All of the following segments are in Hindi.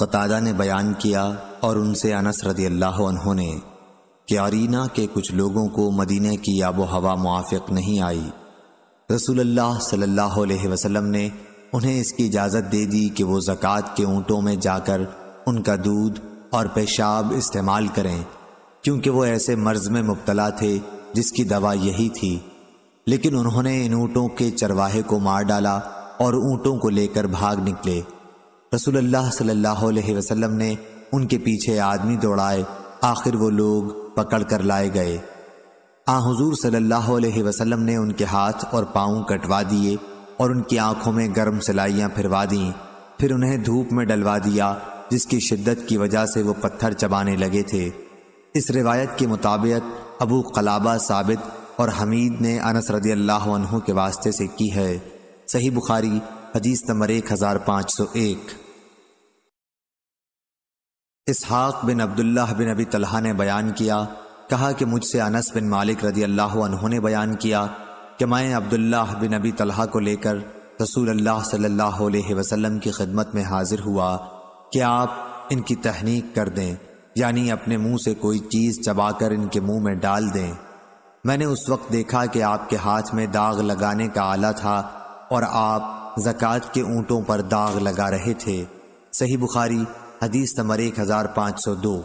कतादा ने बयान किया और उनसे अनस रदी अल्लाह ने कि अरीना के कुछ लोगों को मदीने की आबो हवा मुआफ़ नहीं आई। रसूलुल्लाह सल्लल्लाहु अलैहि वसल्लम ने उन्हें इसकी इजाज़त दे दी कि वो ज़क़़त के ऊँटों में जाकर उनका दूध और पेशाब इस्तेमाल करें, क्योंकि वो ऐसे मर्ज में मुबतला थे जिसकी दवा यही थी। लेकिन उन्होंने इन ऊँटों के चरवाहे को मार डाला और ऊँटों को लेकर भाग निकले। रसूलुल्लाह सल्लल्लाहु अलैहि वसल्लम ने उनके पीछे आदमी दौड़ाए। आखिर वो लोग पकड़ कर लाए गए। आ हुजूर सल्लल्लाहु अलैहि वसल्लम ने उनके हाथ और पाँव कटवा दिए और उनकी आँखों में गर्म सिलाइयाँ फिरवा दी। फिर उन्हें धूप में डलवा दिया, जिसकी शिद्दत की वजह से वो पत्थर चबाने लगे थे। इस रिवायत के मुताबिक अबू कलाबा साबित और हमीद ने अनस रदी अल्लाह के वास्ते से की है। सही बुखारी हदीस नंबर एक हज़ार पाँच सौ एक। इसहाक बिन अब्दुल्ला बिन अबी तलहा ने बयान किया, कहा कि मुझसे अनस बिन मालिक रदी अल्लाह ने बयान किया कि मैं अब्दुल्ला बिन अबी तलहा को लेकर रसूल अल्लाह सल्लल्लाहु अलैहि वसल्लम की खिदमत में हाजिर हुआ कि आप इनकी तहनीक कर दें, यानी अपने मुँह से कोई चीज़ चबाकर इनके मुँह में डाल दें। मैंने उस वक्त देखा कि आपके हाथ में दाग लगाने का आला था और आप जक़ात के ऊँटों पर दाग लगा रहे थे। सही बुखारी, हदीस नंबर एक हज़ार पाँच सौ दो।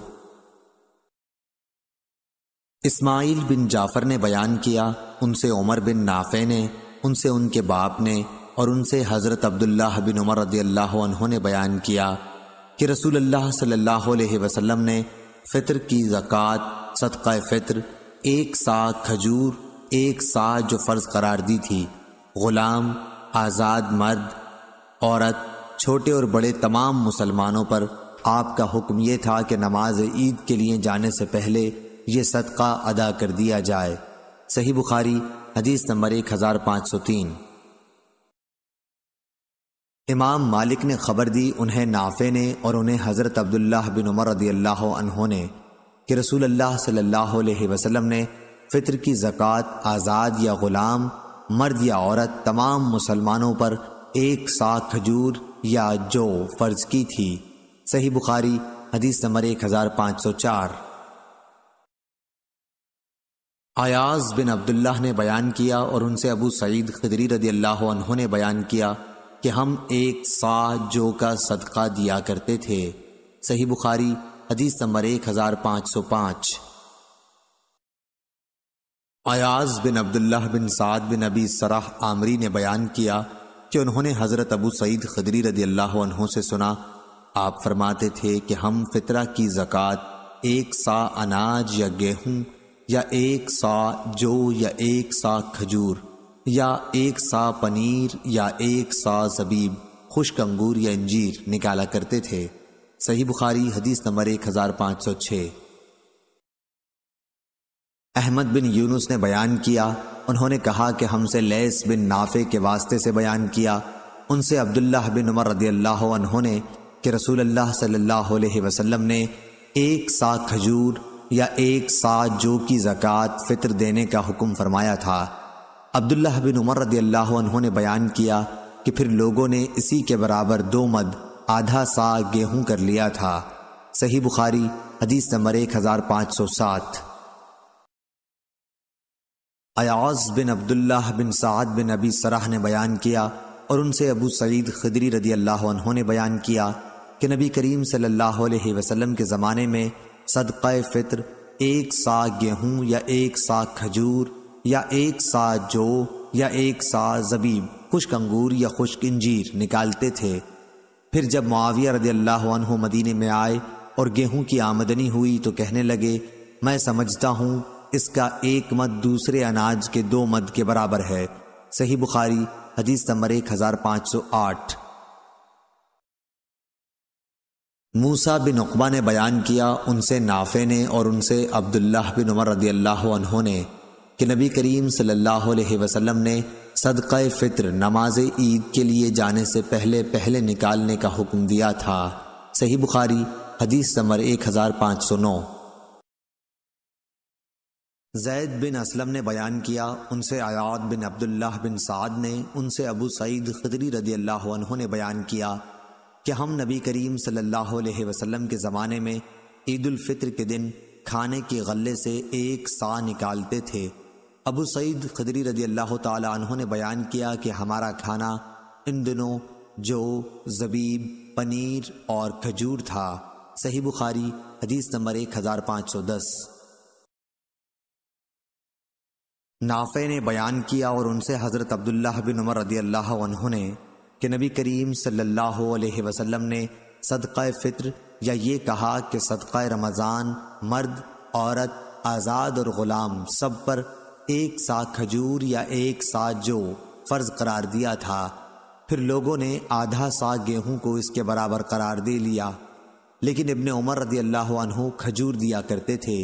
इस्माइल बिन जाफ़र ने बयान किया, उनसे उमर बिन नाफे ने, उनसे उनके बाप ने और उनसे हज़रत अब्दुल्ला बिन उमर रदी अल्लाह ने बयान किया कि रसूल अल्लाह सल्लल्लाहु अलैहि वसल्लम ने फ़ितर की ज़क़़त सदक़ा फ़ितर, एक सा खजूर, एक सा जो फ़र्ज़ करार दी थी। ग़ुलाम आज़ाद मर्द, औरत, छोटे और बड़े तमाम मुसलमानों पर आपका हुक्म यह था कि नमाज़ ईद के लिए जाने से पहले ये सदका अदा कर दिया जाए। सही बुखारी, हदीस नंबर एक हज़ार पाँच सौ तीन। इमाम मालिक ने खबर दी उन्हें नाफे ने और उन्हें हज़रत अब्दुल्ला बिन उमर रदी अल्लाह ने कि रसूल अल्लाह सल्लल्लाहु अलैहि वसल्लम ने फ़ितर की ज़क़़त, आज़ाद या ग़ुलाम मर्द या औरत तमाम मुसलमानों पर एक सा खजूर या जो फ़र्ज़ की थी। सही बुखारी, हदीस नंबर एक हज़ार पाँच सौ चार। आयाज बिन अब्दुल्लाह ने बयान किया और उनसे अबू सईद खदरी रदी अल्लाह ने बयान किया कि हम एक सा जो का सदका दिया करते थे। सही बुखारी, हदीस नंबर एक हज़ार पाँच सौ पाँच। अयाज बिन अब्दुल्ला बिन साद बिन अबी सराह आमरी ने बयान किया कि उन्होंने हज़रत अबू सईद खदरी रदी अल्लाह से सुना, आप फरमाते थे कि हम फितरा की जक़ात, एक सा अनाज या गेहूँ, या एक सा जो या एक सा खजूर, या एक सा पनीर, या एक सा जबीब, खुश्क अंगूर या अंजीर निकाला करते थे। सही बुखारी हदीस नंबर एक हज़ार पाँच सौ छह अहमद बिन यूनुस ने बयान किया। उन्होंने कहा कि हमसे लैस बिन नाफे के वास्ते से बयान किया। उनसे अब्दुल्ला बिन उमर रदी अल्लाह ने कि रसूल अल्लाह सल्लल्लाहु अलैहि वसल्लम ने एक सा खजूर या एक सा जो की जक़ात, फितर देने का हुक्म फरमाया था। अब्दुल्ला बिन उमर रदी अल्लाह ने बयान किया कि फिर लोगों ने इसी के बराबर दो मद, आधा सा गेहूँ कर लिया था। सही बुखारी, हदीस नंबर एक हज़ार पाँच सौ सात। अयाज बिन अब्दुल्ला बिन साद बिन अबी सराह ने बयान किया और उनसे अबू सईद खदरी रदी अल्लाह ने बयान किया कि नबी करीम सल्लल्लाहु अलैहि वसल्लम के ज़माने में सदक़ फ़ित्र, एक सा गेहूँ या एक सा खजूर या एक सा जो या एक सा जबीब खुश्क अंगूर या खुश्क इंजीर निकालते थे। फिर जब मुआविया रदी अल्लाह मदीने में आए और गेहूँ की आमदनी हुई तो कहने लगे, मैं समझता हूँ इसका एक मद दूसरे अनाज के दो मत के बराबर है। सही बुखारी, हदीस नंबर एक हज़ार पाँच सौ आठ। मूसा बिन उकबा ने बयान किया, उनसे नाफे ने और उनसे अब्दुल्ला बिन उमर रदी अल्लाह ने कि नबी करीम सल्लल्लाहु अलैहि वसल्लम ने सदक़ फ़ित्र, नमाज़ ईद के लिए जाने से पहले पहले निकालने का हुक्म दिया था। सही बुखारी, हदीस नंबर एक हज़ार पाँच सौ नौ। जैद बिन असलम ने बयान किया, उनसे आयात बिन अब्दुल्लाह बिन साद ने, उनसे अबू सईद खदरी रदी अल्लाह ने बयान किया कि हम नबी करीम सल्लल्लाहु अलैहि वसल्लम के ज़माने में ईद उल फित्र के दिन खाने के गले से एक सा निकालते थे। अबू सईद खदरी रदी अल्लाह तहों ने बयान किया कि हमारा खाना इन दिनों जो जबीब, पनीर और खजूर था। सही बुखारी, हदीस नंबर एक हज़ार पाँच सौ दस। नाफे ने बयान किया और उनसे हज़रत अब्दुल्ला बिन उमर रदी अल्लाह ने कि नबी करीम सल्लल्लाहु अलैहि वसल्लम ने सदक़ फ़ित्र या ये कहा कि सदक़ रमज़ान, मर्द, औरत, आज़ाद और ग़ुलाम सब पर एक सा खजूर या एक सा जो फ़र्ज़ करार दिया था। फिर लोगों ने आधा सा गेहूँ को इसके बराबर करार दे लिया। लेकिन इब्ने उमर रदी अल्लाह खजूर दिया करते थे।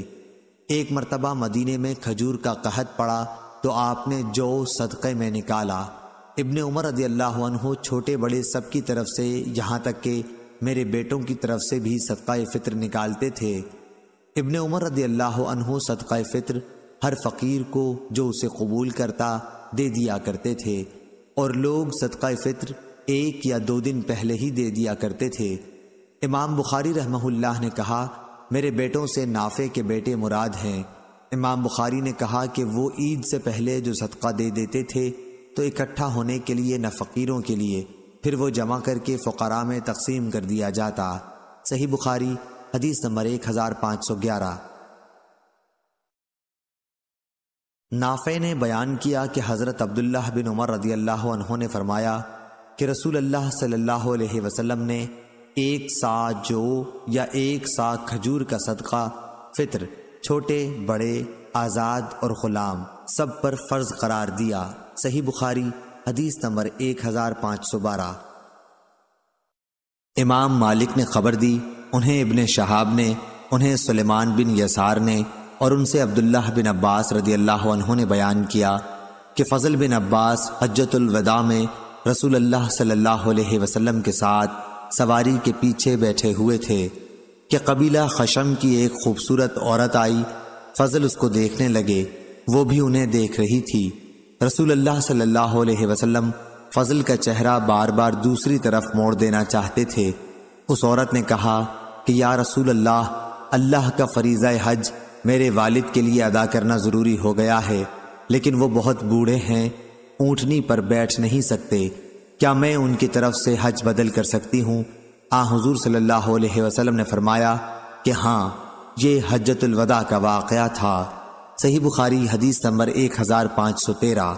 एक मरतबा मदीने में खजूर का कहत पड़ा तो आपने जो सदक़े में निकाला। इबन उमर रदी अल्लाह छोटे बड़े सब की तरफ़ से, यहाँ तक के मेरे बेटों की तरफ़ से भी सदक़ा फ़ित्र निकालते थे। इबन उमर रदी अल्लाह सदक़ा फ़ित्र हर फ़कीर को जो उसे कबूल करता, दे दिया करते थे। और लोग सदक़ा फ़ित्र एक या दो दिन पहले ही दे दिया करते थे। इमाम बुखारी रहमहुल्लाह ने कहा मेरे बेटों से नाफे के बेटे मुराद हैं। इमाम बुखारी ने कहा कि वो ईद से पहले जो सदका दे देते थे तो इकट्ठा होने के लिए न फ़कीरों के लिए, फिर वो जमा करके फ़करा में तकसीम कर दिया जाता। सही बुखारी, हदीस नंबर एक हज़ार पाँच सौ ग्यारह। नाफे ने बयान किया कि हज़रत अब्दुल्ला बिन उमर रदी अल्लाह ने फरमाया कि रसूल अल्लाह सल्लल्लाहु अलैहि वसल्लम ने एक सा जो या एक सा खजूर का सदका, फित्र, छोटे, बड़े, आज़ाद और ग़ुलाम, सब पर फ़र्ज़ करार दिया। सही बुखारी, हदीस नंबर एक हज़ार पाँच सौ बारह। इमाम मालिक ने खबर दी, उन्हें इबन शहाब ने, उन्हें सुलेमान बिन यसार ने और उनसे अब्दुल्लाह बिन अब्बास रदी अल्लाह ने बयान किया कि फ़जल बिन अब्बास हजतुलवदा में रसूल अल्लाह सल्लल्लाहु अलैहि वसल्लम के साथ सवारी के पीछे बैठे हुए थे कि कबीला खशम की एक खूबसूरत औरत आई, फजल उसको देखने लगे। वो भी उन्हें देख रही थी। रसूल अल्लाह सल्लल्लाहु अलैहि वसल्लम फजल का चेहरा बार बार दूसरी तरफ़ मोड़ देना चाहते थे। उस औरत ने कहा कि, या रसूल अल्लाह अल्लाह का फरीज़ा हज मेरे वालिद के लिए अदा करना ज़रूरी हो गया है, लेकिन वो बहुत बूढ़े हैं, ऊँटनी पर बैठ नहीं सकते। क्या मैं उनकी तरफ़ से हज बदल कर सकती हूँ? आ, हजूर सल्लल्लाहु अलैहि वसल्लम ने फरमाया कि हाँ ये हजतुलवदा का वाक़ था। सही बुखारी हदीस नंबर एक हज़ार पाँच सौ तेरह।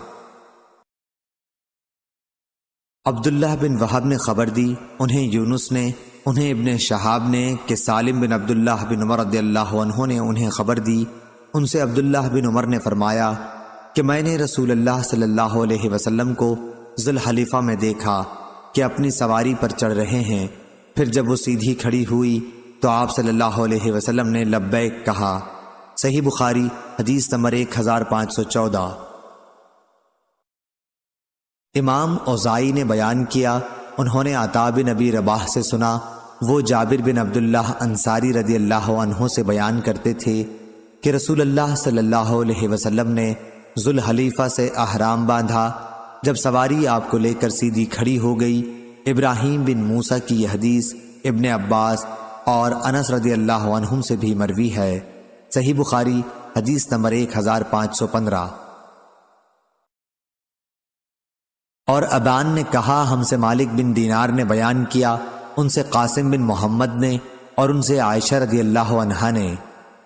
अब्दुल्ला बिन वहाब ने खबर दी, उन्हें यूनुस ने, उन्हें इबन शहाब ने कि सालिम बिन अब्दुल्ला बिन उमर ने उन्हें खबर दी। उनसे अब्दुल्ला बिन उमर ने फरमाया कि मैंने रसूल अल्लाह सल्लल्लाहु अलैहि वसल्लम को जुलहलीफा में देखा कि अपनी सवारी पर चढ़ रहे हैं। फिर जब वो सीधी खड़ी हुई तो आप सल्लल्लाहु अलैहि वसल्लम ने लब्बैक कहा, सही बुखारी, हदीस नंबर एक हज़ार पाँच सौ चौदह। इमाम ओजाई ने बयान किया, उन्होंने आताब नबी रबाह से सुना, वो जाबिर बिन अब्दुल्लाह अंसारी रदी अल्लाह से बयान करते थे कि रसूल अल्लाह सल्लल्लाहु अलैहि वसल्लम ने जुल हलीफा से अहराम बांधा जब सवारी आपको लेकर सीधी खड़ी हो गई, इब्राहिम बिन मूसा की यह हदीस इब्ने अब्बास और अनस रदी अल्लाह से भी मरवी है। सही बुखारी, हदीस नंबर एक हज़ार पाँच सौ पंद्रह। और अबान ने कहा, हमसे मालिक बिन दीनार ने बयान किया, उनसे कासिम बिन मोहम्मद ने और उनसे आयशा रदी अल्लाह ने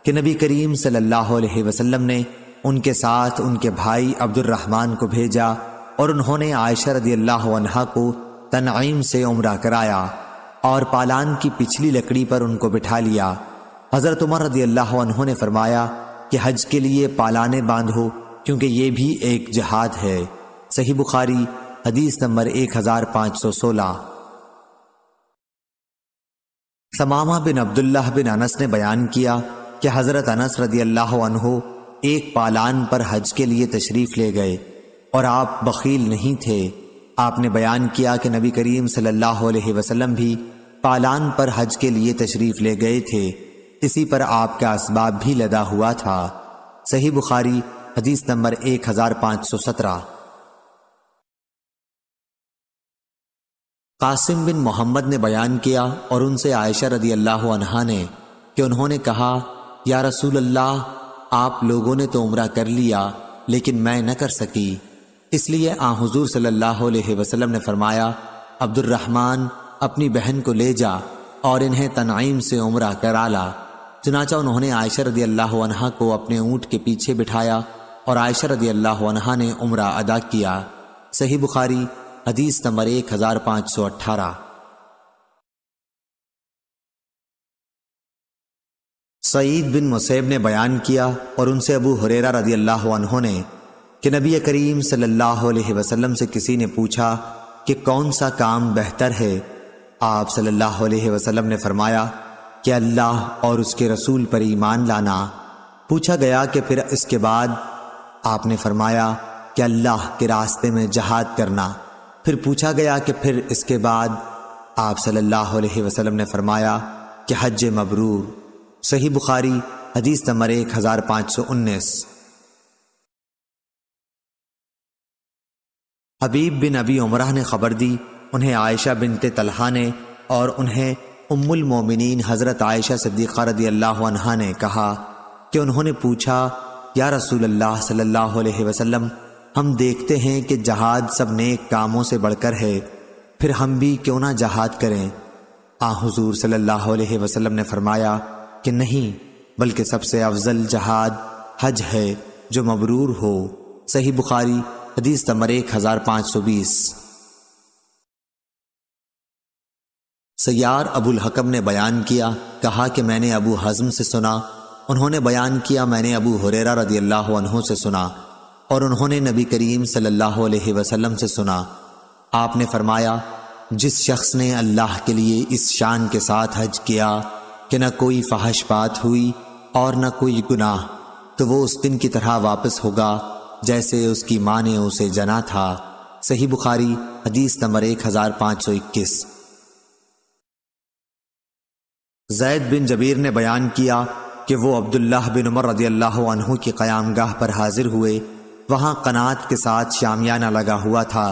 कि नबी करीम सल्लल्लाहु अलैहि वसल्लम ने उनके साथ उनके भाई अब्दुलरहमान को भेजा और उन्होंने आयशा रदी अल्लाह को तनईम से उम्र कराया और पालान की पिछली लकड़ी पर उनको बिठा लिया। हज़रत उमर रदी अल्लाह ने फरमाया कि हज के लिए पालाने बांधो, क्योंकि ये भी एक जहाद है। सही बुखारी, हदीस नंबर एक हज़ार पाँच सौ सोलह। समामा बिन अब्दुल्लाह बिन अनस ने बयान किया कि हज़रत अनस रदी अल्लाह एक पालान पर हज के लिए तशरीफ़ ले गए। और आप बखील नहीं थे। आपने बयान किया कि नबी करीम सल्लल्लाहु अलैहि वसल्लम भी पालान पर हज के लिए तशरीफ़ ले गए थे। इसी पर आपका इसबाब भी लदा हुआ था। सही बुखारी, हदीस नंबर एक हज़ार पाँच सौ सत्रह। कासिम बिन मोहम्मद ने बयान किया और उनसे आयशा रदी अल्लाह अनहा ने कि उन्होंने कहा, या रसूल अल्लाह आप लोगों ने तो उम्र कर लिया, लेकिन मैं न कर सकी। इसलिए आ हुजूर वसल्लम ने फरमाया अब्दुलरहमान अपनी बहन को ले जा और इन्हें तनाइम से उम्र करा ला। चुनाचा उन्होंने आयशा रदी अल्लाह को अपने ऊँट के पीछे बिठाया और आयशा रदी अल्लाह ने उम्र अदा किया। सही बुखारी, हदीस नंबर एक हज़ार पाँच सौ अट्ठारह सईद बिन मुसैब ने बयान किया और उनसे अबू हुरेरा रदी अल्लाह ने कि नबी करीम सल्लल्लाहु अलैहि वसल्लम से किसी ने पूछा कि कौन सा काम बेहतर है, आप सल्लल्लाहु अलैहि वसल्लम ने फरमाया कि अल्लाह और उसके रसूल पर ईमान लाना। पूछा गया कि फिर इसके बाद आपने फरमाया कि अल्लाह के रास्ते में जहाद करना। फिर पूछा गया कि फिर इसके बाद आप सल्लल्लाहु अलैहि वसल्लम ने फरमाया कि हज मबरूर। सही बुखारी, हदीस नंबर एक हज़ार पाँच सौ उन्नीस। हबीब बिन अबी उमराह ने खबर दी, उन्हें आयशा बिनते तलहा ने और उन्हें उम्मुल मोमिनीन हज़रत आयशा सिद्दीक़ा रदी अल्लाह ने कहा कि उन्होंने पूछा, या रसूल अल्लाह सल्लल्लाहु अलैहि वसल्लम, हम देखते हैं कि जहाद सब नेक कामों से बढ़कर है, फिर हम भी क्यों ना जहाद करें? आ हुजूर सल्लल्लाहु अलैहि वसल्लम ने फरमाया कि नहीं, बल्कि सबसे अफजल जहाद हज है, जो मबरूर हो। सही बुखारी हदीस नंबर एक हज़ार पाँच सौ बीस। सयार अबुल हकम ने बयान किया, कहा कि मैंने अबू हजम से सुना। उन्होंने बयान किया, मैंने अबू हुरेरा रदी अल्लाह अनहों से सुना। और उन्होंने नबी करीम सल्लल्लाहु अलैहि वसल्लम से सुना। आपने फरमाया, जिस शख्स ने अल्लाह के लिए इस शान के साथ हज किया, कि न कोई फहश बात हुई और न कोई गुनाह तो वो उस दिन की तरह वापस होगा। जैसे उसकी माँ ने उसे जना था। सही बुखारी, हदीस नंबर एक हज़ार पाँच सौ इक्कीस। जैद बिन जबीर ने बयान किया कि वो अब्दुल्लाह बिन उमर रदी अल्लाह की क़यामगाह पर हाजिर हुए। वहाँ कनात के साथ शामियाना लगा हुआ था।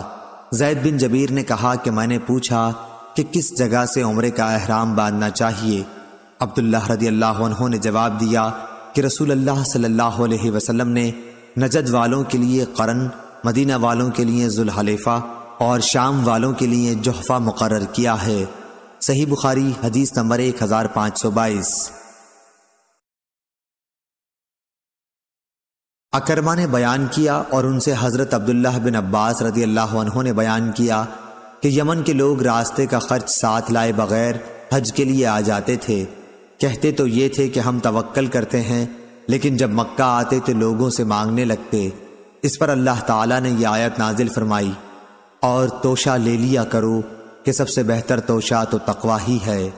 जैद बिन जबीर ने कहा कि मैंने पूछा कि किस जगह से उम्र का अहराम बांधना चाहिए। अब्दुल्लाह रदी अल्लाह ने जवाब दिया कि रसूल अल्लाह सल्लल्लाहु अलैहि वसल्लम ने नजद वालों के लिए करन मदीना वालों के लिए जुल्हलेफा और शाम वालों के लिए जहफा मुकर किया है। सही बुखारी, हदीस नंबर एक हज़ार पाँच सौ बाईस। अकरमा ने बयान किया और उनसे हज़रत अब्दुल्लाह बिन अब्बास रदी अल्लाह ने बयान किया कि यमन के लोग रास्ते का खर्च साथ लाए बगैर हज के लिए आ जाते थे। कहते तो ये थे कि हम तवक्ल करते हैं लेकिन जब मक्का आते तो लोगों से मांगने लगते। इस पर अल्लाह ताला ने यह आयत नाजिल फरमाई, और तोशा ले लिया करो कि सबसे बेहतर तोशा तो तकवा ही है।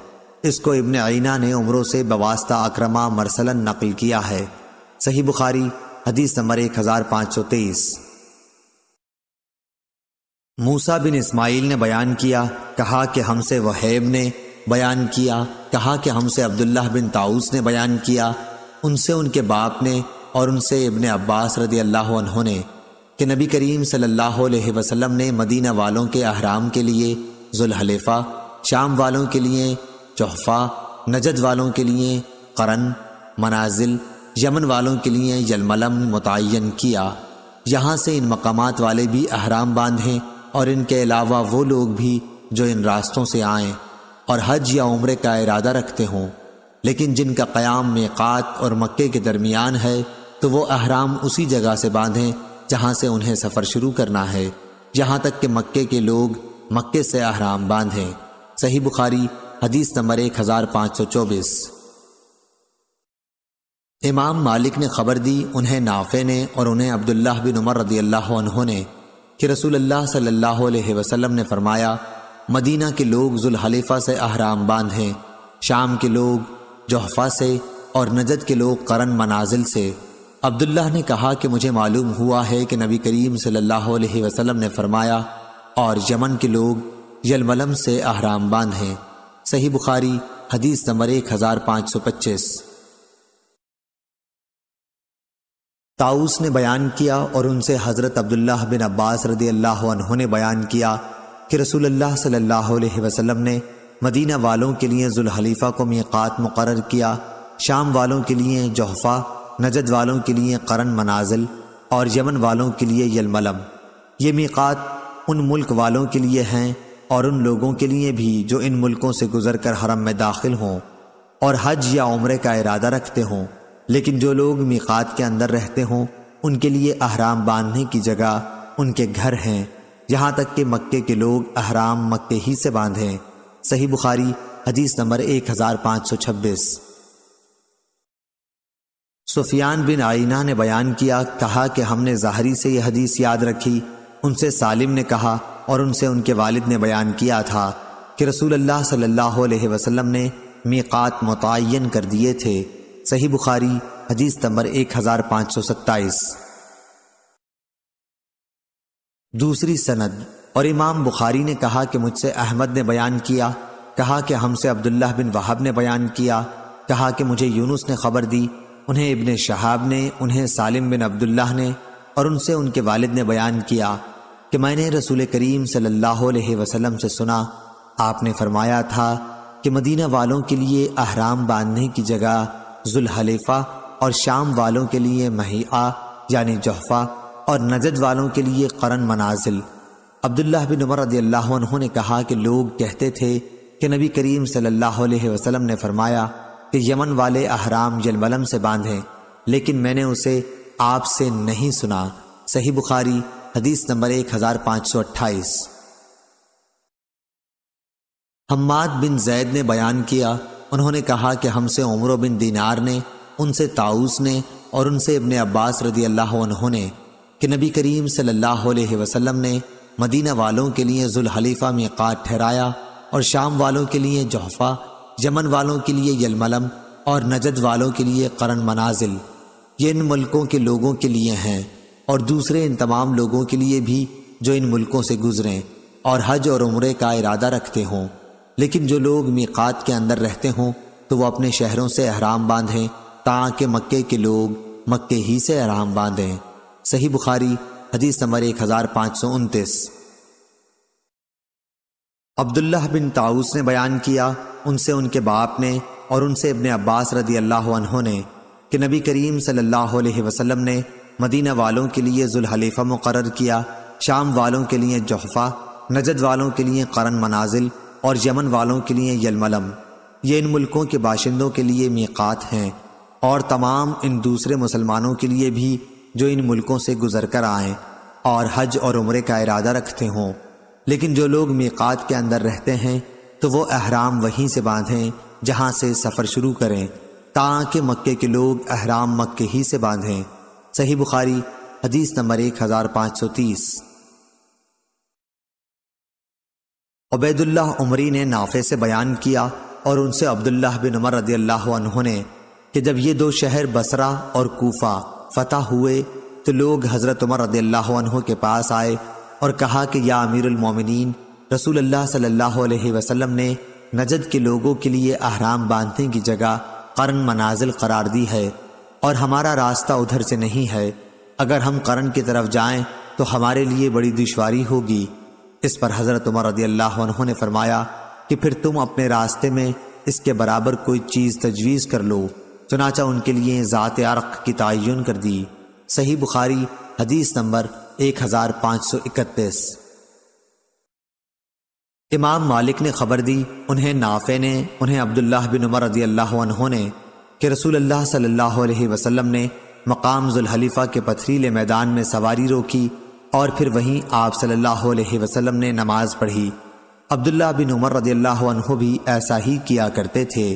इसको इबन आइना ने उम्रों से बवास्ता अक्रमा मरसलन नकल किया है। सही बुखारी, हदीस नंबर एक हज़ार पाँच सौ तेईस। मूसा बिन इस्माइल ने बयान किया, कहा कि हमसे वहेब ने बयान किया, कहा कि हमसे अब्दुल्लाह बिन ताउस ने बयान किया उनसे उनके बाप ने और उनसे इबन अब्बास रदी अल्लाह ने कि नबी करीम सल्लल्लाहु अलैहि वसल्लम ने मदीना वालों के अहराम के लिए जुल्हलेफा, शाम वालों के लिए चौहफा नजद वालों के लिए करन मनाजिल, यमन वालों के लिए यलमलम मुतन किया। यहाँ से इन मकामात वाले भी अहराम बांधें और इनके अलावा वो लोग भी जो इन रास्तों से आएँ और हज या उम्र का इरादा रखते हों। लेकिन जिनका क़याम मेक़ात और मक्के के दरमियान है तो वो अहराम उसी जगह से बांधें, जहाँ से उन्हें सफ़र शुरू करना है। यहाँ तक कि मक्के के लोग मक्के से अहराम बांधें। सही बुखारी, हदीस नंबर एक हज़ार पाँच सौ चौबीस। इमाम मालिक ने खबर दी उन्हें नाफे ने और उन्हें अब्दुल्लाह बिन उमर रदी अल्लाह ने कि रसूल अल्लाह सल्लल्लाहु अलैहि वसल्लम ने फरमाया, मदीना के लोग जुल्हलीफ़ा से अहराम बांधें, शाम के लोग जोहफा से और नजद के लोग करन मनाजिल से। अब्दुल्ला ने कहा कि मुझे मालूम हुआ है कि नबी करीम सल्लल्लाहु अलैहि वसल्लम ने फरमाया, और यमन के लोग यलमलम से अहराम बाँध हैं। सही बुखारी, हदीस नंबर एक हज़ार पाँच सौ पच्चीस। ताउस ने बयान किया और उनसे हज़रत अब्दुल्लाह बिन अब्बास रदी अल्लाह ने बयान किया कि रसूलुल्लाह सल्लल्लाहु ने मदीना वालों के लिए जुल्हलीफ़ा को मीक़ात मुकर किया, शाम वालों के लिए जहफ़ा, नजद वालों के लिए करन मनाजिल और यमन वालों के लिए यलमलम। ये मीक़ात उन मुल्क वालों के लिए हैं और उन लोगों के लिए भी जो इन मुल्कों से गुजर कर हरम में दाखिल हों और हज या उम्र का इरादा रखते हों। लेकिन जो लोग मीक़ात के अंदर रहते हों, उनके लिए अहराम बांधने की जगह उनके घर हैं। यहाँ तक कि मक्के के लोग अहराम मक्के ही से बांधें। सही बुखारी, हदीस नंबर एक हज़ार पाँच सौ छब्बीस। सुफियान बिन आइना ने बयान किया, कहा कि हमने जाहरी से यह हदीस याद रखी। उनसे सालिम ने कहा और उनसे उनके वालिद ने बयान किया था कि रसूल अल्लाह सल्लल्लाहु अलैहि वसल्लम ने मीक़ात मुतन कर दिए थे। सही बुखारी, हदीस नंबर एक हज़ार पाँच सौ सत्ताईस। दूसरी सनद और इमाम बुखारी ने कहा कि मुझसे अहमद ने बयान किया, कहा कि हमसे अब्दुल्लाह बिन वहाब ने बयान किया, कहा कि मुझे यूनुस ने खबर दी, उन्हें इब्ने शहाब ने, उन्हें सालिम बिन अब्दुल्लाह ने और उनसे उनके वालिद ने बयान किया कि मैंने रसूल करीम सल्लल्लाहु अलैहि वसल्लम से सुना, आपने फरमाया था कि मदीना वालों के लिए अहराम बांधने की जगह जुल्हलेफा और शाम वालों के लिए महिया यानी जहफा और नजद वालों के लिए करन मनाजिल। अब्दुल्लाह बिन उमर रदी ने कहा कि लोग कहते थे कि नबी करीम सल्लल्लाहु अलैहि वसल्लम ने फरमाया कि यमन वाले अहराम यलमलम से बांधें, लेकिन मैंने उसे आपसे नहीं सुना। सही बुखारी, हदीस नंबर एक हज़ार पाँच सौ अट्ठाईस। हम्माद बिन जैद ने बयान किया। उन्होंने कहा कि हमसे उमर बिन दीनार ने, उनसे ताऊस ने और उनसे इब्ने अब्बास रदी अल्लाह ने कि नबी करीम सल्लल्लाहु अलैहि वसल्लम ने मदीना वालों के लिए जुल्हलीफ़ा मीक़ात ठहराया और शाम वालों के लिए जहफ़ा, यमन वालों के लिए यलमलम और नजद वालों के लिए करन मनाजिल। ये इन मुल्कों के लोगों के लिए हैं और दूसरे इन तमाम लोगों के लिए भी जो इन मुल्कों से गुजरें और हज और उम्र का इरादा रखते हों। लेकिन जो लोग मीक़ात के अंदर रहते हों तो वो अपने शहरों से अहराम बांधें ताकि मक्के के लोग मक्के ही से अहराम बांधें। सही बुखारी हदीस नंबर एक हज़ार पाँच सौ उनतीस। अब्दुल्लाह बिन ताऊस ने बयान किया, उनसे उनके बाप ने और उनसे अपने अब्बास रदी अल्लाह ने कि नबी करीम सल्लल्लाहु अलैहि वसल्लम ने मदीना वालों के लिए जुल्हलीफ़ा मुकर किया, शाम वालों के लिए जहफ़ा, नजद वालों के लिए करन मनाजिल और यमन वालों के लिए यलमलम। ये इन मुल्कों के बाशिंदों के लिए मीक़ात हैं और तमाम इन दूसरे मुसलमानों के लिए भी जो इन मुल्कों से गुजर कर आएँ और हज और उम्र का इरादा रखते हों। लेकिन जो लोग मीक़ात के अंदर रहते हैं तो वो अहराम वहीं से बांधें, जहाँ से सफ़र शुरू करें, ताकि मक्के के लोग अहराम मक्के ही से बांधें। सही बुखारी, हदीस नंबर एक हज़ार पाँच सौ तीस। उबैदुल्ला उमरी ने नाफे से बयान किया और उनसे अब्दुल्लाह बिन उमर रदी अल्लाह ने कि जब ये दो शहर बसरा और कूफा फतह हुए तो लोग हज़रत उमर रदी अल्लाह के पास आए और कहा कि, या अमीरमिन रसूल अल्लाह सल्लल्लाहु अलैहि वसल्लम ने नजद के लोगों के लिए अहराम बांधने की जगह करन मनाजिल करार दी है और हमारा रास्ता उधर से नहीं है। अगर हम करन की तरफ़ जाएँ तो हमारे लिए बड़ी दुशारी होगी। इस पर हज़रत उमर रदी अल्लाह ने फरमाया कि, फिर तुम अपने रास्ते में इसके बराबर कोई चीज़ तजवीज़ कर लो। चुनाचा उनके लिए ज़ात अरक की तयन कर दी। सही बुखारी, हदीस नंबर एक हज़ार पाँच सौ इकतीस। इमाम मालिक ने खबर दी, उन्हें नाफे ने, उन्हें अब्दुल्लाह बिन उमर रदी अल्लाह ने, कि रसूल अल्लाह सल्लल्लाहु अलैहि वसल्लम ने मकाम जुल्हलीफ़ा के पथरीले मैदान में सवारी रोकी और फिर वहीं आप सल्लल्लाहु अलैहि वसल्लम ने नमाज़ पढ़ी। अब्दुल्ला बिन उमर रदी अल्लाह भी ऐसा ही किया करते थे।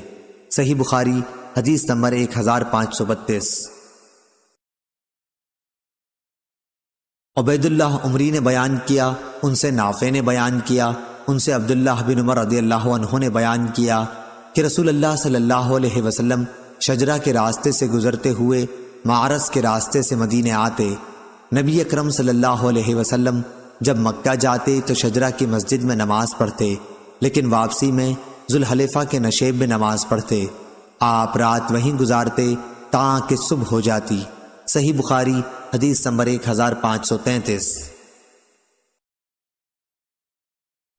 सही बुखारी हदीस नंबर एक हज़ार पाँच सौ बत्तीस। उबैदुल्लाह उमरी ने बयान किया, उनसे नाफे ने बयान किया, उनसे अब्दुल्लाह बिन उमर रदी अल्लाह ने बयान किया कि रसूल अल्लाह सल्लल्लाहु अलैहि वसल्लम शजरा के रास्ते से गुजरते हुए, मारस के रास्ते से मदीने आते। नबी अकरम सल्लल्लाहु अलैहि वसल्लम जब मक्का जाते तो शजरा की मस्जिद में नमाज़ पढ़ते, लेकिन वापसी में जुल्हलेफा के नशेब में नमाज़ पढ़ते। आप रात वहीं गुजारते, ताकि सुबह हो जाती। सही बुखारी, हदीस नंबर एक हज़ार पाँच सौ तैंतीस।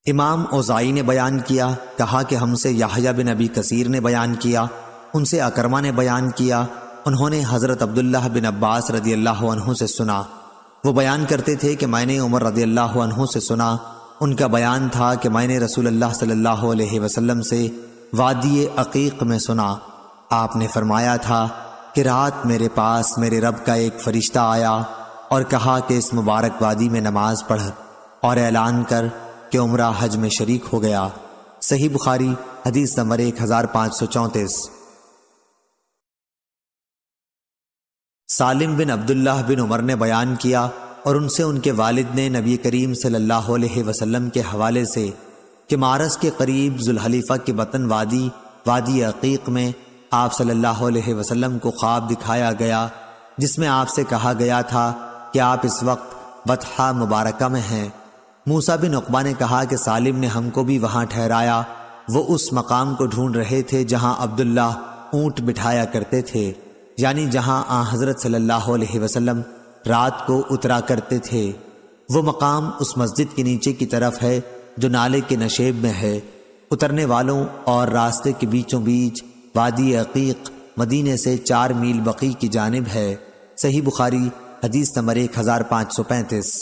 इमाम ओजाई ने बयान किया, कहा कि हमसे याहिया बिन अबी कसीर ने बयान किया, उनसे अकरमा ने बयान किया, उन्होंने हज़रत अब्दुल्लाह बिन अब्बास रदी अल्लाह से सुना। वो बयान करते थे कि मैंने उमर रदी अल्लाह से सुना। उनका बयान था कि मैंने रसूल अल्लाह सल्लल्लाहु अलैहि वसल्लम से वादी अकीक में सुना। आपने फरमाया था कि रात मेरे पास मेरे रब का एक फरिश्ता आया और कहा कि इस मुबारक वादी में नमाज़ पढ़ और ऐलान कर कि उम्र हज में शरीक हो गया। सही बुखारी, हदीस नंबर एक हज़ार पाँच सौ चौंतीस। सालिम बिन अब्दुल्लाह बिन उमर ने बयान किया और उनसे उनके वालिद ने नबी करीम सल्लल्लाहु अलैहि वसल्लम के हवाले से कि मारस के करीब जुल्हलीफा के वतन वादी वादी अकीक में आप सल्लल्लाहु अलैहि वसल्लम को ख्वाब दिखाया गया, जिसमें आपसे कहा गया था कि आप इस वक्त बतहा मुबारका में हैं। मूसा बिन उकबा ने कहा कि सालिम ने हमको भी वहाँ ठहराया। वो उस मकाम को ढूंढ रहे थे जहाँ अब्दुल्ला ऊँट बिठाया करते थे, यानी जहाँ आ हज़रत सल्लल्लाहु अलैहि वसल्लम रात को उतरा करते थे। वो मकाम उस मस्जिद के नीचे की तरफ़ है, जो नाले के नशेब में है। उतरने वालों और रास्ते के बीचों बीच वादी अकीक मदीने से चार मील बकी की जानब है। सही बुखारी, हदीस नंबर एक हज़ार पाँच सौ पैंतीस।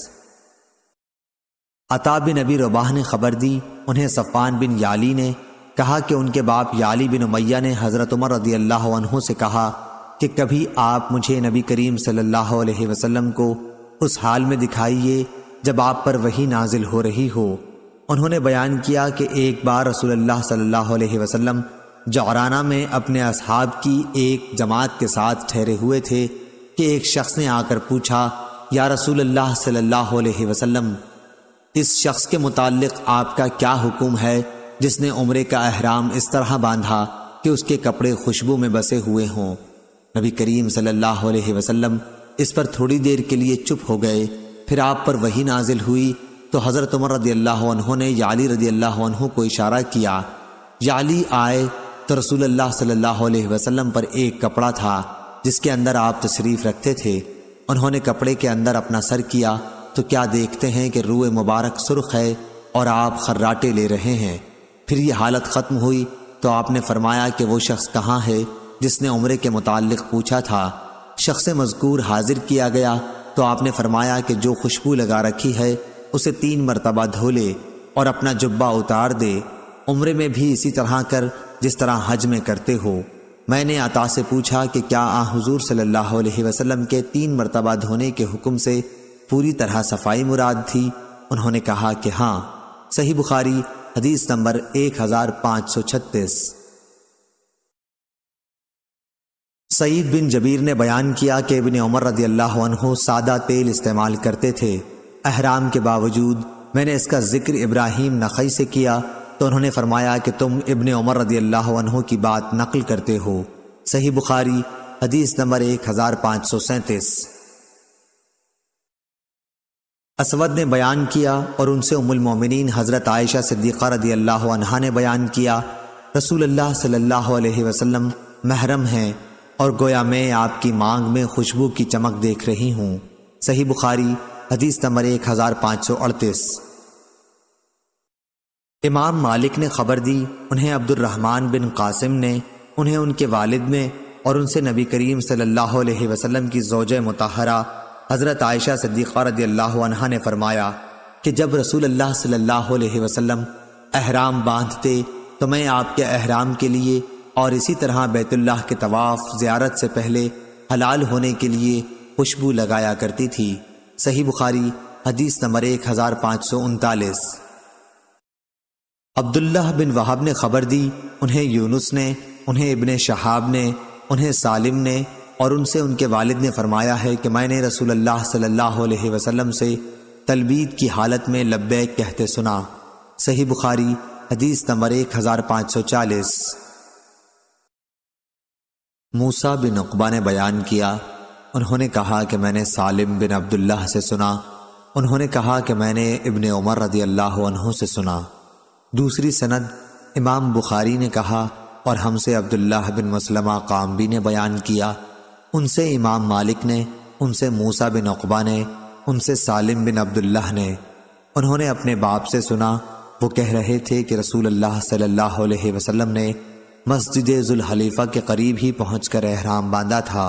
अता बिन नबी रबाह ने खबर दी, उन्हें सफ़ान बिन याली ने कहा कि उनके बाप याली बिन उमैया ने हज़रत उमर रदी अल्लाह से कहा कि कभी आप मुझे नबी करीम सल्लल्लाहु अलैहि वसल्लम को उस हाल में दिखाइए जब आप पर वही नाजिल हो रही हो। उन्होंने बयान किया कि एक बार रसूलुल्लाह सल्लल्लाहु अलैहि वसल्लम जौराना में अपने असहाब की एक जमात के साथ ठहरे हुए थे, कि एक शख्स ने आकर पूछा, या रसूल अल्लाह सल्लल्लाहु अलैहि वसल्लम, इस शख्स के मुतालिक आपका क्या हुक्म है, जिसने उम्र का अहराम इस तरह बांधा कि उसके कपड़े खुशबू में बसे हुए हों? नबी करीम सल्लल्लाहु अलैहि वसल्लम इस पर थोड़ी देर के लिए चुप हो गए। फिर आप पर वही नाजिल हुई तो हज़रत उमर रदी अल्लाह ने याली रदी अल्लाह को इशारा किया याली आए तो रसूल अल्लाह सल्लल्लाहु अलैहि वसल्लम पर एक कपड़ा था, जिसके अंदर आप तशरीफ़ रखते थे। उन्होंने कपड़े के अंदर अपना सर किया तो क्या देखते हैं कि रूए मुबारक सुर्ख है और आप खर्राटे ले रहे हैं? फिर ये हालत ख़त्म हुई तो आपने फरमाया कि वो शख्स कहाँ है, जिसने उम्र के मुतालिक पूछा था। शख्स मजकूर हाजिर किया गया तो आपने फरमाया कि जो खुशबू लगा रखी है, उसे तीन मरतबा धो ले और अपना जुब्बा उतार दे। उम्र में भी इसी तरह कर जिस तरह हज में करते हो। मैंने अता से पूछा कि क्या आ हुजूर सल्लल्लाहु अलैहि वसल्लम के तीन मरतबा धोने के हुक्म से पूरी तरह सफ़ाई मुराद थी? उन्होंने कहा कि हाँ। सही बुखारी, हदीस नंबर एक हज़ार पाँच सौ छत्तीस। सईद बिन जबीर ने बयान किया कि इबन उमर रदी अल्लाह सादा तेल इस्तेमाल करते थे। अहराम के बावजूद मैंने इसका ज़िक्र इब्राहिम नखई से किया तो उन्होंने फरमाया कि तुम इबन उमर रदी अल्लाह की बात नकल करते हो। सही बुखारी, हदीस नंबर एक हज़ार पाँच सौ सैंतीस। असवद ने बयान किया और उनसे उमुलमोमिन हज़रत आयशा सिद्दीक़ा रदी अल्लाह ने बयान किया रसूल अल्लाह सल्लल्लाहु अलैहि वसल्लम महरम हैं और गोया मैं आपकी मांग में खुशबू की चमक देख रही हूँ। सही बुखारी, हदीस नंबर एक हज़ार पाँच सौ अड़तीस। इमाम मालिक ने खबर दी, उन्हें अब्दुलरहमान बिन कासिम ने, उन्हें उनके वालिद में और उनसे नबी करीम सल्लल्लाहु अलैहि वसल्लम की जोज मतहरा, हज़रत आयशा सद्दीक़ा अल्लाह ने फरमाया कि जब रसूल अल्लाह सल्लल्लाहु अलैहि वसल्लम अहराम बांधते तो मैं आपके अहराम के लिए और इसी तरह बैतुल्लाह के तवाफ़ ज़्यारत से पहले हलाल होने के लिए खुशबू लगाया करती थी। सही बुखारी, हदीस नंबर एक हज़ार पाँच सौ उनतालीस। अब्दुल्लाह बिन वहाब ने खबर दी, उन्हें यूनुस ने, उन्हें इबन शहाब ने, उन्हें सालिम ने और उनसे उनके वालिद ने फरमाया है कि मैंने रसूल अल्लाह सल्लल्लाहु अलैहि वसल्लम से तलबीद की हालत में लब्बैक कहते सुना। सही बुखारी, हदीस नंबर एक हज़ार पाँच सौ चालीस। मूसा बिन उकबा ने बयान किया, उन्होंने कहा कि मैंने सालिम बिन अब्दुल्लाह से सुना। उन्होंने कहा कि मैंने इबन उमर रदी अल्लाह से सुना। दूसरी सनद इमाम बुखारी ने कहा और हमसे अब्दुल्लाह बिन मसलमा कामबी ने बयान किया। उनसे इमाम मालिक ने, उनसे मूसा बिन अकबा ने, उनसे सालिम बिन अब्दुल्लाह ने। उन्होंने अपने बाप से सुना, वो कह रहे थे कि रसूल अल्लाह सल्लल्लाहु अलैहि वसल्लम ने मस्जिद हलीफा के करीब ही पहुँच कर एहराम बांधा था।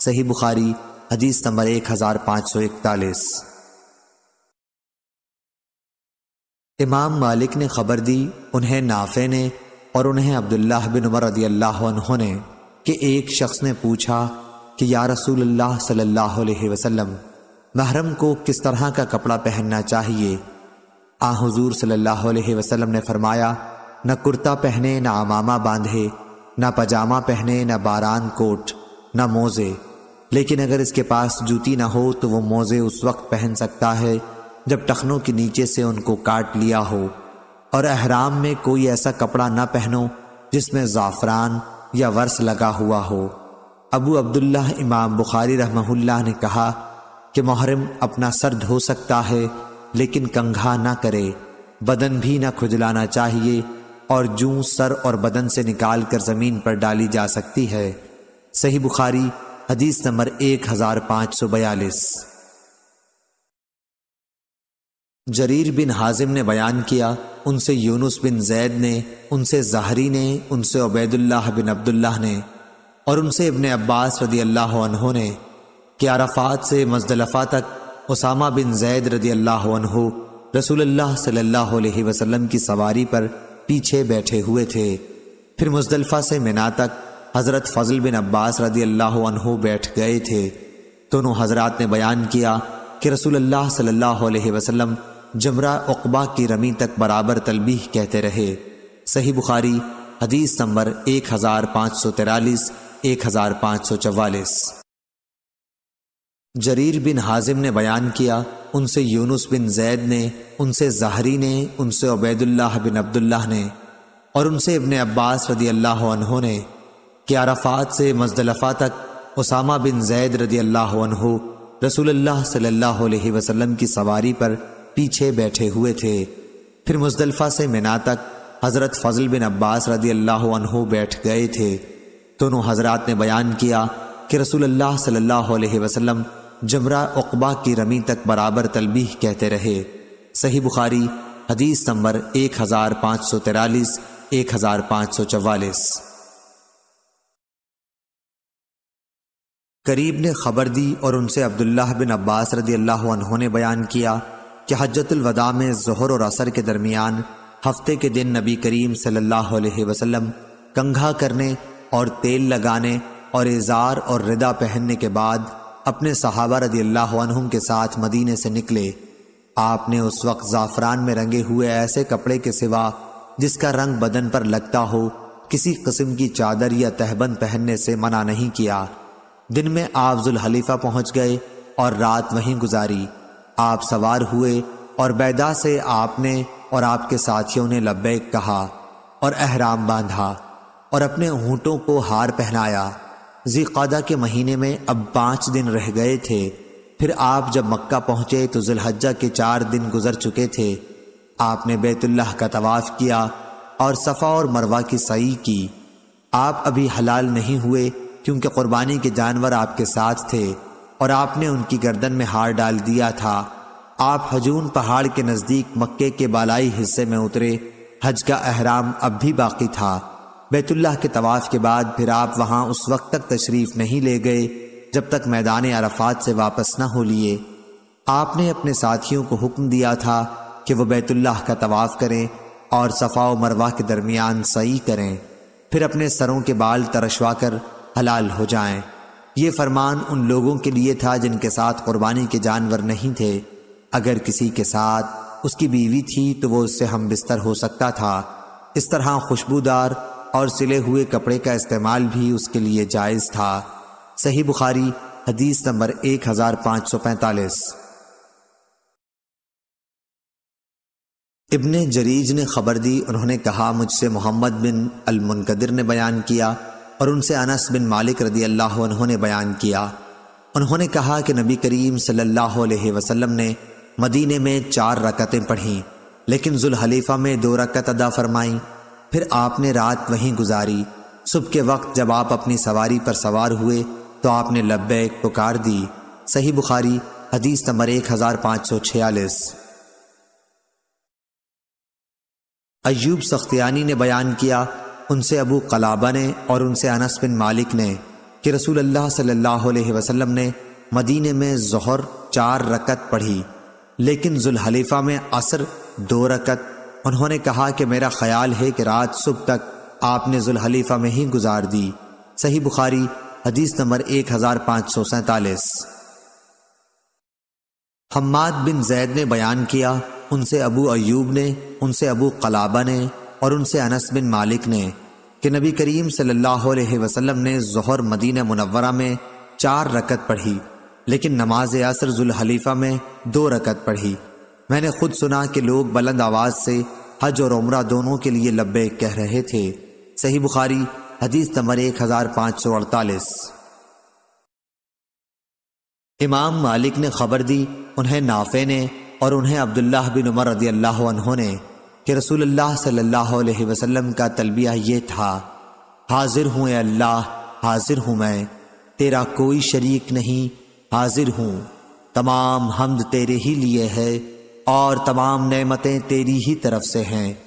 सही बुखारी, हदीस नंबर एक हज़ार पाँच सौ इकतालीस। इमाम मालिक ने खबर दी, उन्हें नाफे ने और उन्हें अब्दुल्लाह बिन उमर रदी अल्लाह ने कि एक शख्स ने पूछा कि, या रसूल अल्लाह सल्लल्लाहु अलैहि वसल्लम, महरम को किस तरह का कपड़ा पहनना चाहिए? आ हुजूर सल्लल्लाहु अलैहि वसल्लम ने फरमाया, न कुर्ता पहने, न अमामा बांधे, न पजामा पहने, न बारान कोट, न मोजे। लेकिन अगर इसके पास जूती ना हो तो वो मोजे उस वक्त पहन सकता है जब टखनों के नीचे से उनको काट लिया हो, और अहराम में कोई ऐसा कपड़ा ना पहनो, जिसमें ज़ाफ़रान या वर्ष लगा हुआ हो। अबू अब्दुल्ला इमाम बुखारी रहमहुल्लाह ने कहा कि मुहरम अपना सर धो सकता है, लेकिन कंघा ना करे, बदन भी ना खुजलाना चाहिए, और जू सर और बदन से निकाल कर ज़मीन पर डाली जा सकती है। सही बुखारी, हदीस नंबर एक हज़ार पाँच सौ बयालीस। जरीर बिन हाजिम ने बयान किया, उनसे यूनुस बिन जैद ने, उनसे जहरी ने, उनसे उबैदुल्लाह बिन अब्दुल्लाह ने और उनसे इबन अब्बास रदी अल्लाह ने कि से मजदलफा तक उसामा बिन जैद रदी अल्लाह रसूल अल्लाह सल्लल्लाहु अलैहि की सवारी पर पीछे बैठे हुए थे। फिर मुजदलफा से मिना तक हज़रत फजल बिन अब्बास रदी अल्लाह बैठ गए थे। दोनों हजरात ने बयान किया कि रसूल अल्लाह सल्लल्लाहु अलैहि वसल्लम जमरा उकबा की रमी तक बराबर तलबीह कहते रहे। सही बुखारी, हदीस नंबर एक हज़ार पाँच सौ तिरालीस एक हज़ार पाँच सौ चवालीस। जरीर बिन हाजिम ने बयान किया, उनसे यूनुस बिन जैद ने, उनसे जहरी ने, उनसे उबैदुल्लाह बिन अब्दुल्लाह ने, और उनसे इबन अब्बास रदी अल्लाह ने, कि अरफात से मजदलफा तक उसामा बिन जैद रदी अल्लाह रसूल अल्लाह सल्लल्लाहु अलैहि वसल्लम की सवारी पर पीछे बैठे हुए थे। फिर मुजदलफा से मिना तक हज़रत फजल बिन अब्बास रदी अल्लाह बैठ गए थे। दोनों हजरात ने बयान किया कि रसूल अल्लाह सल्लल्लाहु अलैहि वसल्लम जमरा उकबा की रमी तक बराबर तलबीह कहते रहे। सही बुखारी, हदीस नंबर एक हज़ार पाँच सौ तिरालीस एक हज़ार पाँच सौ चवालीस। करीब ने खबर दी और उनसे अब्दुल्ला बिन अब्बास रदी अल्लाह ने बयान किया कि हजतुलवदा में जहर और असर के दरमियान हफ़्ते के दिन नबी करीम सल्लल्लाहु अलैहि वसल्लम कंघा करने और तेल लगाने और इजार और रिदा पहनने के बाद अपने सहाबा रदी अल्लाह के साथ मदीने से निकले। आपने उस वक्त ज़ाफ़रान में रंगे हुए ऐसे कपड़े के सिवा जिसका रंग बदन पर लगता हो, किसी किस्म की चादर या तहबंद पहनने से मना नहीं किया। दिन में आप जुलहलीफा पहुँच गए और रात वहीं गुजारी। आप सवार हुए और बैदा से आपने और आपके साथियों ने लब्बैक कहा और अहराम बांधा और अपने ऊँटों को हार पहनाया। जिकादा के महीने में अब पाँच दिन रह गए थे। फिर आप जब मक्का पहुँचे तो जुलहज्जा के चार दिन गुजर चुके थे। आपने बैतुल्लाह का तवाफ किया और सफ़ा और मरवा की सही की। आप अभी हलाल नहीं हुए क्योंकि कुर्बानी के जानवर आपके साथ थे। और आपने उनकी गर्दन में हार डाल दिया था। आप हजून पहाड़ के नज़दीक मक्के के बालाई हिस्से में उतरे। हज का अहराम अब भी बाकी था। बैतुल्लाह के तवाफ के बाद फिर आप वहाँ उस वक्त तक तशरीफ़ नहीं ले गए, जब तक मैदान अरफात से वापस न हो लिए। आपने अपने साथियों को हुक्म दिया था कि वह बैतुल्लाह का तवाफ करें और सफ़ा मरवा के दरमियान सही करें। फिर अपने सरों के बाल तरशवा कर हलाल हो जाएँ। ये फरमान उन लोगों के लिए था जिनके साथ कुर्बानी के जानवर नहीं थे। अगर किसी के साथ उसकी बीवी थी तो वो उससे हम बिस्तर हो सकता था। इस तरह खुशबूदार और सिले हुए कपड़े का इस्तेमाल भी उसके लिए जायज़ था। सही बुखारी, हदीस नंबर एक हज़ार पाँच सौ पैंतालीस। इब्ने जरीज ने खबर दी, उन्होंने कहा, मुझसे मोहम्मद बिन अल मुनकदिर ने बयान किया और उनसे अनस बिन मालिक रदी अल्लाह उन्होंने बयान किया। उन्होंने कहा कि नबी करीम सल्लल्लाहु अलैहि वसल्लम ने मदीने में चार रकतें पढ़ी, लेकिन जुलहलीफा में दो रकत अदा फरमाई। फिर आपने रात वहीं गुजारी। सुबह के वक्त जब आप अपनी सवारी पर सवार हुए तो आपने लब्बैक पुकार दी। सही बुखारी, हदीस नंबर एक हज़ार पाँच सौ छियालीस। अयूब सख्तियानी ने बयान किया उनसे अबू कलाबा ने और उनसे अनस बिन मालिक ने कि रसूल अल्लाह सल्लल्लाहु अलैहि वसल्लम ने मदीने में जहर चार रकत पढ़ी, लेकिन जुल्हलीफा में असर दो रकत। उन्होंने कहा कि मेरा ख्याल है कि रात सुबह तक आपने जुल्हलीफा में ही गुजार दी। सही बुखारी, हदीस नंबर एक हज़ार पाँच सौ सैतालीस। हम्माद बिन जैद ने बयान किया, उनसे अबू अयूब ने, उनसे अबू कलाबा ने और उनसे अनस बिन मालिक ने कि नबी करीम सल्लल्लाहु अलैहि वसल्लम ने जहर मदीना मुनव्वरा में चार रकत पढ़ी, लेकिन नमाज़ असर जुल हलीफा में दो रकत पढ़ी। मैंने खुद सुना कि लोग बुलंद आवाज़ से हज और उम्र दोनों के लिए लब्बे कह रहे थे। सही बुखारी, हदीस नंबर एक हज़ार पाँच सौ अड़तालीस। इमाम मालिक ने खबर दी, उन्हें नाफे ने और उन्हें अब्दुल्लाह बिन उमर रदी अल्लाह ने कि रसूल सल्लल्लाहु अलैहि वसल्लम का तलबिया ये था, हाजिर हूँ अल्लाह, हाजिर हूँ मैं, तेरा कोई शरीक नहीं, हाजिर हूँ। तमाम हमद तेरे ही लिए है और तमाम नेमतें तेरी ही तरफ़ से हैं।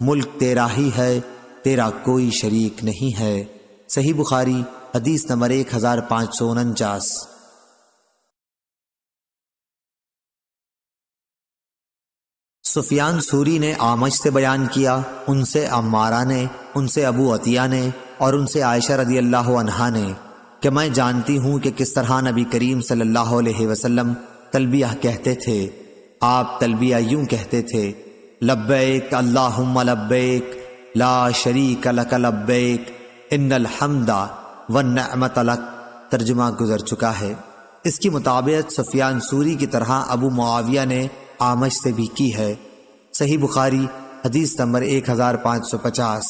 मुल्क तेरा ही है, तेरा कोई शरीक नहीं है। सही बुखारी, हदीस नंबर एक हज़ार पाँच सौ उनचास। सुफियान सूरी ने आमज से बयान किया, उनसे अम्मारा ने, उनसे अबू अतिया ने और उनसे आयशा रदी अल्लाह ने कि मैं जानती हूँ कि किस तरह नबी करीम सल्लल्लाहु अलैहि वसल्लम तलबिया कहते थे। आप तलबिया यूँ कहते थे, लब्बैक, अल्लाहुम्मा लब्बैक, ला शरीक लक लब्बैक, इन्नल हमदा व नअमत लक तर्जुमा गुजर चुका है। इसकी मुताबिक सुफियान सूरी की तरह अबू मुआविया ने आमश से भी की है। सही बुखारी हदीस नंबर एक हज़ार पाँच सौ पचास।